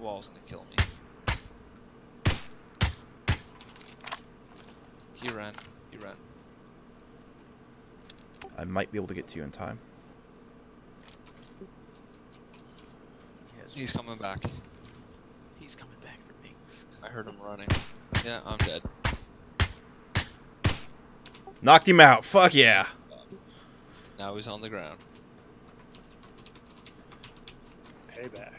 wall's gonna kill me. He ran. He ran. I might be able to get to you in time. He's coming back. He's coming back for me. I heard him running. Yeah, I'm dead. Knocked him out. Fuck yeah. Now he's on the ground. Payback.